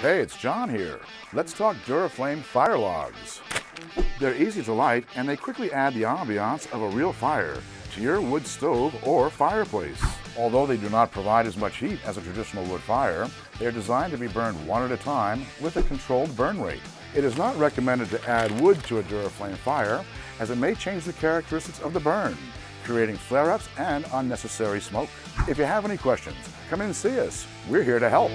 Hey, it's John here. Let's talk Duraflame fire logs. They're easy to light and they quickly add the ambiance of a real fire to your wood stove or fireplace. Although they do not provide as much heat as a traditional wood fire, they are designed to be burned one at a time with a controlled burn rate. It is not recommended to add wood to a Duraflame fire as it may change the characteristics of the burn, creating flare-ups and unnecessary smoke. If you have any questions, come in and see us. We're here to help.